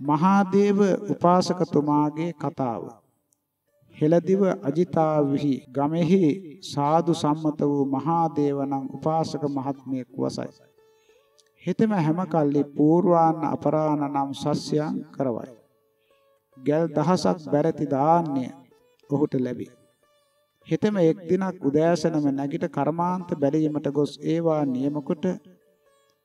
මහාදේව උපාසකතුමාගේ කතාව හෙළදිව අජිතාවිහි ගමෙහි සාදු සම්මත වූ මහාදේව නම් උපාසක මහත්මයෙක් වසයි. හිතම හැම කල්ලි පූර්වාන්න අපරාණ නම් සස්යන් කරවයි. ගල් දහසක් බැරති දාන්නේ ඔහුට ලැබේ. හිතම එක් දිනක් උදෑසනම නැගිට කර්මාන්ත බැලීමට ගොස් ඒවා නියමකොට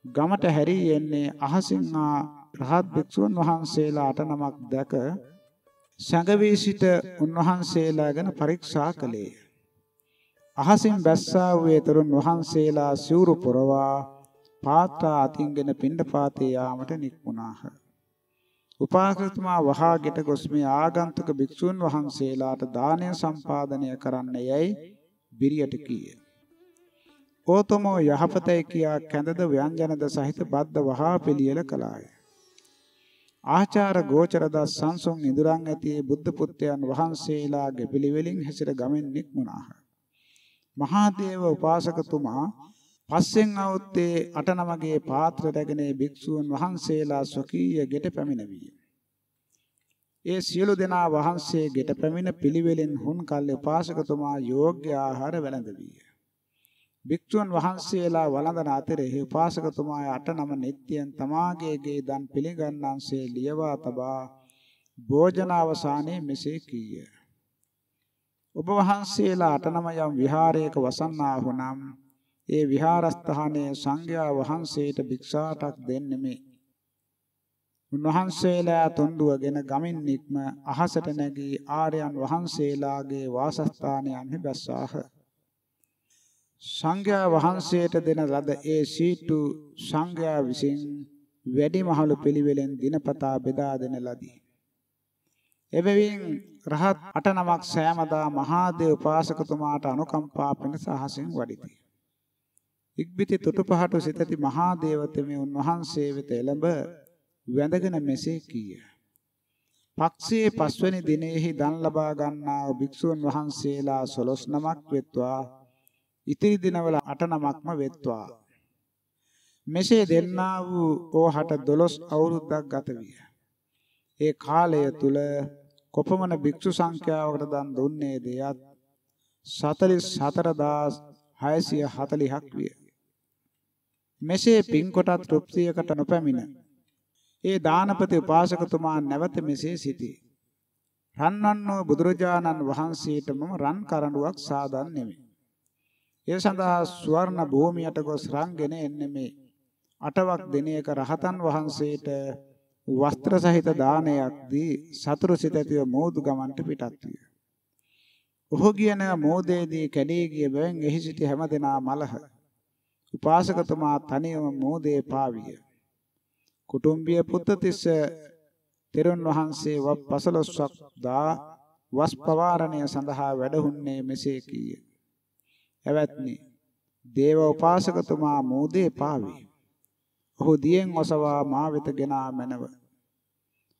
ගමට හැරී එන්නේ අහසින් ආ රහත් භික්ෂුන් වහන්සේලා අට නමක් දැක සැඟවී සිට උන්වහන්සේලා ගැන පරීක්ෂා කළේය. අහසින් බැස්සා වූ තරුණ වහන්සේලා සිවුරු පොරවා පාත්‍රා අතින්ගෙන පිණ්ඩපාතේ යාමට නික්මුණාහ. උපාසකතුමා වහා ගෙට ගොස් මේ ආගන්තුක භික්ෂුන් වහන්සේලාට දානය සම්පාදනය කරන්න යයි බිරියට කීය. ඕතමෝ යහපතයි කියා කැඳද ව්‍යංජනද සහිත බද්ද වහා පිළියෙල කළාය. ආචාර ගෝචරද සංසුන් ඉදුරන් ඇති බුද්ධ පුත්‍රයන් වහන්සේලාගේ පිළිවෙලින් හැසිර ගමෙන් නික්මුණාහ. මහා දේව උපාසකතුමා පස්සෙන් අවුත්තේ අට නමගේ පාත්‍ර රැගෙන භික්ෂූන් වහන්සේලා ස්වකීය ගෙට පැමිණවිය. ඒ සියලු දෙනා වහන්සේ ගෙට පැමිණ පිළිවෙලින් හුන් කල් උපාසකතුමා යෝග්‍ය ආහාර වැළඳවිය. භික්ෂුන් වහන්සේලා වළඳන අතරේ උපාසකතුමා අට නම නිත්‍යයෙන් තමාගේ ගේ දන් පිළිගන්නන්සේ ලියවා තබා භෝජනාවසානයේ මෙසේ කීය. ඔබ වහන්සේලා අට නම යම් විහාරයක වසන්නාහු නම් ඒ විහාරස්ථානයේ සංඝයා වහන්සේට භික්ෂාටක් දෙන්නෙමි. උන්වහන්සේලා තොණ්ඩුවගෙන ගමින් නික්ම අහසට නැගී ආර්යයන් වහන්සේලාගේ වාසස්ථානයන්හි බැස්සාහ. සංඝයා වහන්සේට දෙන ලද ඒ සීටු සංඝයා විසින් වැඩිමහලු පිළිවෙලෙන් දිනපතා බෙදා දෙන ලදී. එබැවින් රහත් අට නමක් සෑමදා මහා දේව උපාසකතුමාට අනුකම්පා පිණිස අහසින් වඩිති. ඉක්බිති තුටුපහට සිතති මහා දේවතෙමි උන්වහන්සේ වෙත එළඹ වැඳගෙන මෙසේ කීය. පක්ෂයේ පස්වැනි දිනෙහි දන් ලබා ගන්නා භික්ෂුන් වහන්සේලා 12 නමක් වෙත්වා ඉතිරි දිනවල 8 නමක්ම වෙත්වා. මෙසේ දෙන්නා වූ ඕහට 12 අවුරුද්දක් ගත විය. ඒ කාලය තුල කොපමණ භික්ෂු සංඛ්‍යාවකට දන් දුන්නේ දෙයත් 44640ක් විය. මෙසේ පින් කොටත් තෘප්තියකට නොපැමිණ ඒ දානපති උපාසකතුමා නැවත මෙසේ සිටී. රන්වන්නෝ බුදුරජාණන් වහන්සේට මම රන් කරඬුවක් සාදන් නෙමෙයි. ඒ සඳහා ස්වර්ණ භූමියට ගොස් රන්ගෙන එන්නේ මේ අටවක් දිනයක රහතන් වහන්සේට වස්ත්‍ර සහිත දානයක් දී සතුරු සිත ඇතිව මෝදු ගමන්ට පිටත් විය. ඔහු කියන මෝදේදී කැඩී ගිය බැවින් එහි සිටි හැමදෙනා මලහ. උපාසකතුමා තනියම මෝදේ පාවිය. කුටුම්බිය පුත්තිස්ස තෙරුන් වහන්සේ ව 15ක් දා වස් පවාරණය සඳහා වැඩහුන්නේ මෙසේ කීය. එවත්නි දේව උපාසකතුමා මෝදේ පාවේ. ඔහු දියෙන් ඔසවා මා වෙත ගෙනා මැනව.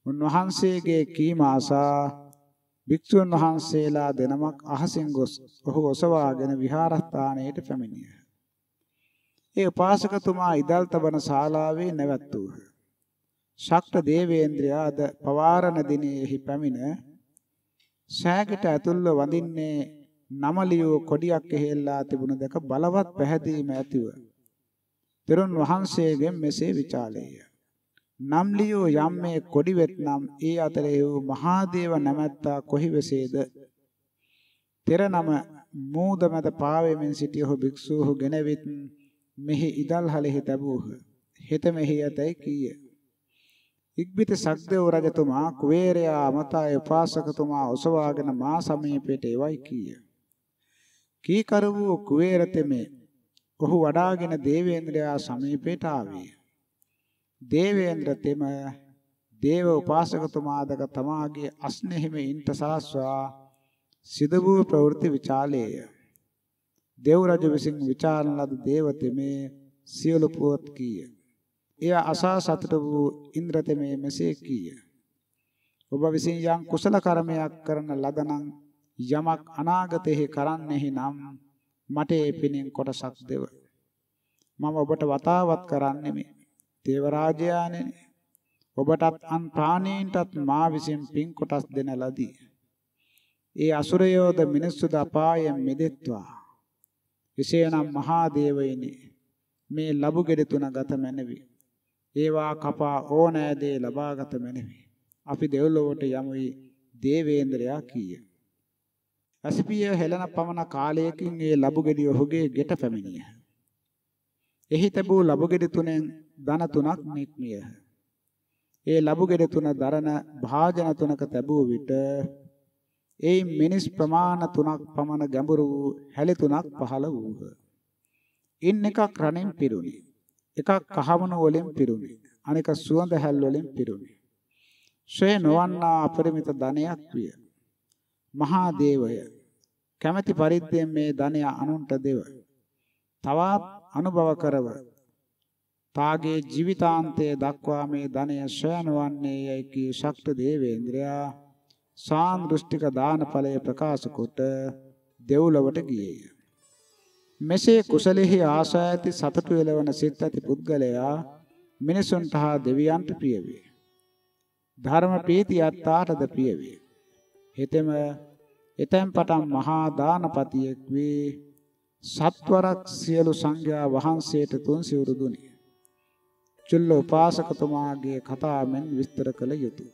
උන්වහන්සේගේ කීම ආසා භික්ෂුන් වහන්සේලා දෙනමක් අහසින් ගොස් ඔහු ඔසවාගෙන විහාරස්ථානයට පැමිණියහ. ඒ උපාසකතුමා ඉදල් තබන ශාලාවේ නැවැත්තුහ. ශක්‍ර දේවේන්ද්‍රයාද පවාරණ දිනෙහි පැමිණ සෑගට ඇතුල්ව වඳින්නේ නමලියෝ කොඩියක් එහෙල්ලා තිබුණ දැක බලවත් පැහැදීම ඇතිව තෙරුන් වහන්සේගෙන් මෙසේ විචාලේය. නම්ලියෝ යම් මේ කොඩි වෙත්නම් ඒ අතරේ වූ මහාදේව නැමැත්තා කොහි වෙසේද? තෙර නම මූද මත පාවෙමින් සිටියහු භික්ෂූහු ගෙනවිත් මෙහි ඉදල්හලෙහි තැබූහ. හෙත මෙහි යතයි කීය. ඉක්බිත සක්දේව රජතුමා කුවේරයා අමතා උපාසකතුමා ඔසවාගෙන මා සමීපයට එවයි කීය. කීකර වූ කුවේරතෙමේ ඔහු වඩාගෙන දේවේන්ද්‍රයා සමීපයට ආවේ. දේවේන්ද්‍ර තෙම දේව උපාසකතුමාදක තමාගේ අස්නෙහිම ඉන්ට සලස්වා සිදු වූ ප්‍රවෘත්ති විචාලේය. දේව රජු විසින් විචාරන ලද දේවතෙමේ සියලු පුවත් කීය. එය අසා සතුට වූ ඉන්ද්‍රතෙමේ මෙසේ කීය. ඔබ විසින් යම් කුසල කර්මයක් කරන ලදනම් යමක් අනාගතයේ කරන්නෙහි නම් මට ඒ පිනෙන් කොටසක් දෙව. මම ඔබට වතාවත් කරන්නෙමි. දේව රාජයාණෙනි. ඔබටත් අන් ප්‍රාණීන්ටත් මා විසින් පින් කොටස් දෙන ලදී. ඒ අසුරයෝද මිනිස්සුද අපායෙන් මිදෙත්වා. එසේනම් මහා දේවයිනි මේ ලබු ගෙඩි තුන ගත මැනවි. ඒවා කපා ඕනෑ දේ ලබාගත මැනවි. අපි දෙව්ලොවට යමුයි දේවේන්ද්‍රයා කීය. අසිපිය හෙළන පමණ කාලයකින් ඒ ලබු ගෙඩිය ඔහුගේ ගෙට පැමිණිය. එහි තිබූ ලබු ගෙඩි තුනෙන් ධන තුනක් නික්මිය. ඒ ලබු ගෙඩි තුන දරන භාජන තුනක තිබූ විට ඒ මිනිස් ප්‍රමාණ තුනක් පමණ ගැඹුරු වූ හැලි තුනක් පහළ වූහ. ඉන් එකක් රණින් පිරුණි. එකක් කහවණු වලින් පිරුණි. අනෙක සුවඳ හැල් වලින් පිරුණි. ශ්‍රේ නොවන්නා අපරිමිත ධනයක් විය. මහා දේවය කැමැති පරිද්දෙන් මේ ධනය අනුන්ට දෙව. තවත් අනුභව කරව. තාගේ ජීවිතාන්තය දක්වා මේ ධනය ශ්‍රයන වන්නේ යයි කී ශක්ත දේවේන්ද්‍රයා සාන්දෘෂ්ටික දාන ඵලය ප්‍රකාශ කොට දෙව්ලොවට ගියේය. මෙසේ කුසලෙහි ආශා ඇති සතුටු වෙලවන සිත් ඇති පුද්ගලයා මිනිසුන්ට හා දෙවියන්ට ප්‍රිය වේ. ධර්ම ප්‍රීතිය අත්තාටද ප්‍රිය වේ. හෙතෙම එතෙන් පටන් මහා දානපතියෙක් වේ. සත්වරක් සියලු සංඝයා වහන්සේට තුන් සිවුරු දුනි. චුල්ල උපාසකතුමාගේ කතාවෙන් විස්තර කළ යුතුය.